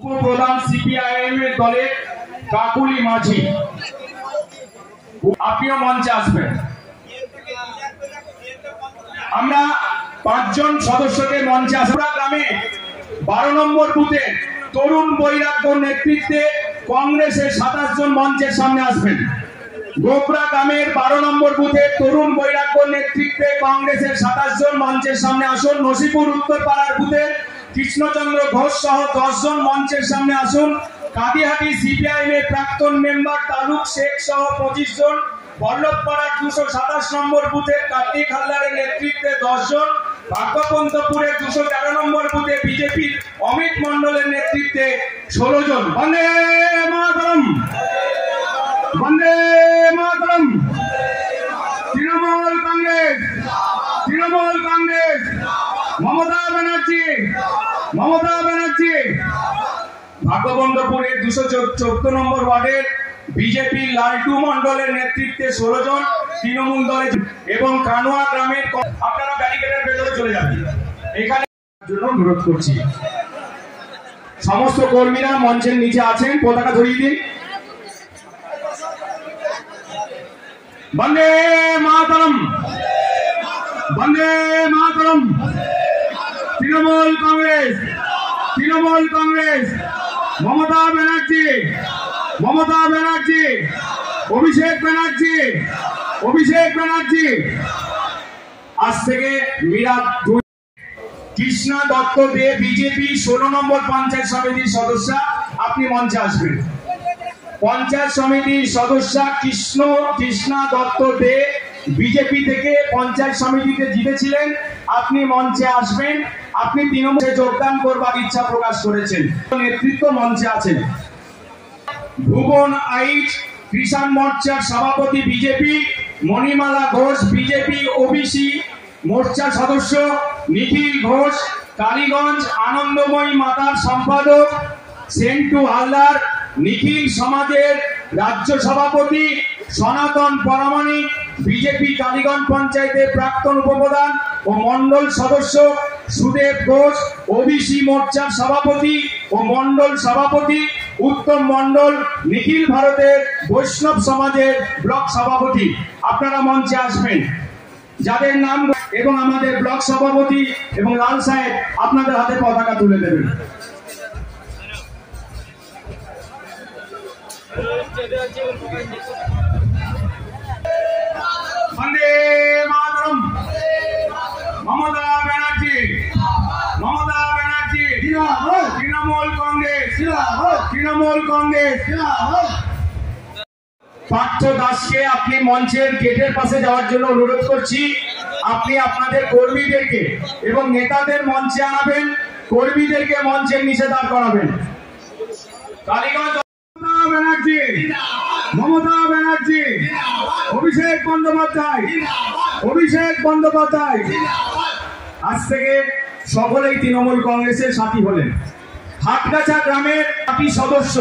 উপপ্রধান সিপিআইএম এর দলের কাকুলি মাঝি। আপনিও মঞ্চে আসবেন। আমরা পাঁচজন সদস্যকে মঞ্চে আসব গ্রামে বারো নম্বর বুথে তরুণ বৈরাগ্য নেতৃত্বে কংগ্রেসের সাতাশ জন মঞ্চের সামনে আসবেন। গ্রামের বারো নম্বর বুথে তরুণ বৈরাগ্য নেতৃত্বে কংগ্রেসের সাতাশ জন মঞ্চের সামনে আসুন। নসিপুর উত্তর পাড়ার বুথে কৃষ্ণচন্দ্র ঘোষ সহ দশ জন মঞ্চের সামনে আসুন। কাদিহাটি সিপিআইএম এর প্রাক্তন মেম্বার তালুক শেখ সহ পঁচিশ জন বল্লভপাড়ার দুশো সাতাশ নম্বর বুথের কার্তিক হালদারের নেতৃত্বে দশ জন ভাগ্যপন্তপুরের দুশো তেরো নম্বর বুথে বিজেপির অমিত মন্ডলের নেতৃত্বে ষোলো জন। বন্দে মাতরম! বন্দে মাতরম! তৃণমূল কংগ্রেস! তৃণমূল কংগ্রেস! মমতা ব্যানার্জি! মমতা ব্যানার্জি! ভাগ্যবন্ধপুরের দুশো চোদ্দ নম্বর ওয়ার্ডের বিজেপি লালটু মন্ডলের নেতৃত্বে ষোলো জন তৃণমূল দলের এবং কানোয়া গ্রামের আপনারা ব্যারিকেডের ভেতরে চলে যাবেন। এখানে জন্য অনুরোধ করছি। সমস্ত কর্মীরা মঞ্চের নিচে আছেন, পতাকা ধরিয়ে দিন। বন্দে মাতরম! বন্দে মাতরম! তৃণমূল কংগ্রেস তৃণমূল কংগ্রেস, মমতা ব্যানার্জি মমতা ব্যানার্জি, অভিষেক ব্যানার্জি অভিষেক ব্যানার্জি। আজ থেকে দুই কৃষ্ণা দত্ত দে বিজেপি ষোলো নম্বর পঞ্চায়েত সমিতির সদস্য, আপনি মঞ্চে আসবেন। পঞ্চায়েত সমিতির সদস্য কৃষ্ণ, কৃষ্ণা দত্ত দে বিজেপি থেকে পঞ্চায়েত সমিতিতে জিতেছিলেন। আপনি মঞ্চে আসবেন। আপনি তৃণমূলে যোগদান করবার ইচ্ছা প্রকাশ করেছেন, নেতৃত্ব মঞ্চে আছেন। ভুবন আইচ, কিষাণ মোর্চার সভাপতি BJP, Manimala Ghosh BJP OBC মোর্চার সদস্য নিখিল ঘোষ, কালীগঞ্জ আনন্দময়ী মাতার সম্পাদক সেন্টু হালদার, নিখিল সমাজের রাজ্য সভাপতি সনাতন পরামানিক বিজেপি কালীগঞ্জ পঞ্চায়েতের প্রাক্তন উপপ্রধান ও মন্ডল সদস্য সুদেব ঘোষ ওবিসি মোর্চার সভাপতি ও মন্ডল সভাপতি উত্তম মন্ডল নিখিল ভারতের বৈষ্ণব সমাজের ব্লক সভাপতি আপনারা মঞ্চে আসবেন যাদের নাম এবং আমাদের ব্লক সভাপতি এবং লাল সাহেব আপনাদের হাতে পতাকা তুলে দেবেন বন্দে তৃণমূল কংগ্রেস। পার্থ দাসকে আপনি মঞ্চের গেটের পাশে যাওয়ার জন্য অনুরোধ করছি। আপনি আপনাদের কর্মীদেরকে এবং নেতাদের মঞ্চে আনাবেন, কর্মীদেরকে মঞ্চের নিচে দাঁড় করাবেন মমতা ব্যানার্জি, অভিষেক বন্দ্যোপাধ্যায় অভিষেক বন্দ্যোপাধ্যায়। আজ থেকে সকলেই তৃণমূল কংগ্রেসের সাথী হলেন। হাটগাছা গ্রামের পার্টি সদস্য।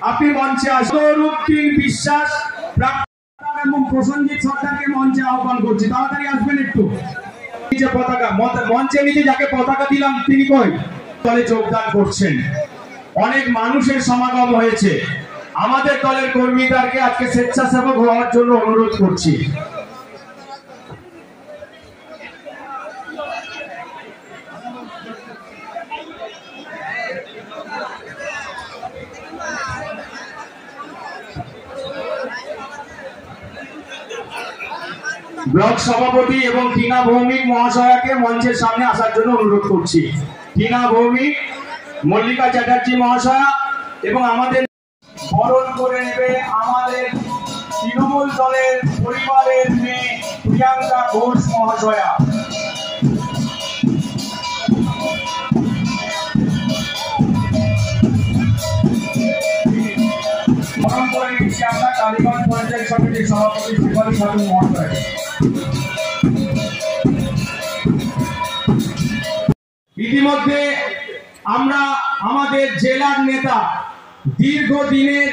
আপনি মঞ্চে আসরুদ্দিন বিশ্বাস এবং প্রসঞ্জিৎ সরকারকে মঞ্চে আহ্বান করছি। তাড়াতাড়ি আসবেন একটু। নিচে পতাকা মঞ্চে নিচে যাকে পতাকা দিলাম, তিনি কই? দলে যোগদান করছেন। অনেক মানুষের সমাগম হয়েছে। আমাদের দলের কর্মীদেরকে আজকে স্বেচ্ছাসেবক হওয়ার জন্য অনুরোধ করছি। ব্লক সভাপতি এবং টিনা ভৌমিক মহাশয়াকে মঞ্চের সামনে আসার জন্য অনুরোধ করছি। টিনা ভৌমিক, মল্লিকা চ্যাটার্জি মহাশয়া এবং আমাদের বরণ করে নেবে আমাদের তৃণমূল দলের পরিবারের মেয়ে প্রিয়াঙ্কা ঘোষ মহাশয়া। আমরা, কালীগঞ্জ পঞ্চায়েত সমিতির সভাপতি খাতুন মহাশয় ইতিমধ্যে আমরা আমাদের জেলার নেতা দীর্ঘদিনের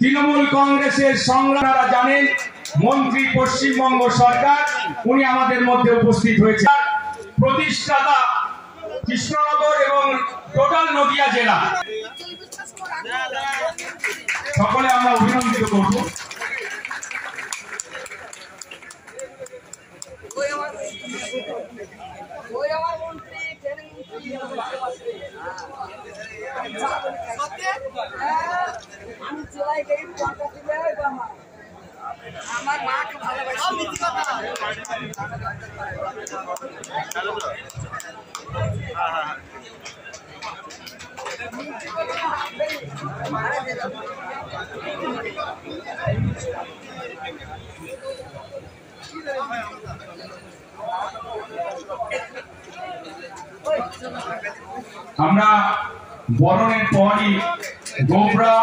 তৃণমূল কংগ্রেসের সংগ্রামরা জানেন, মন্ত্রী পশ্চিমবঙ্গ সরকার, উনি আমাদের মধ্যে উপস্থিত হয়েছে প্রতিষ্ঠাতা কৃষ্ণনগর এবং টোটাল নদিয়া জেলা। সকলে আমরা অভিনন্দিত করব ওই আমার মন্ত্রী ট্রেনিং মন্ত্রী হ্যাঁ, আমি চলাই গেই পঞ্চাশ দিলে আমার আমার মাকে ভালোবাসি আমরা বরণের পরই গোবরা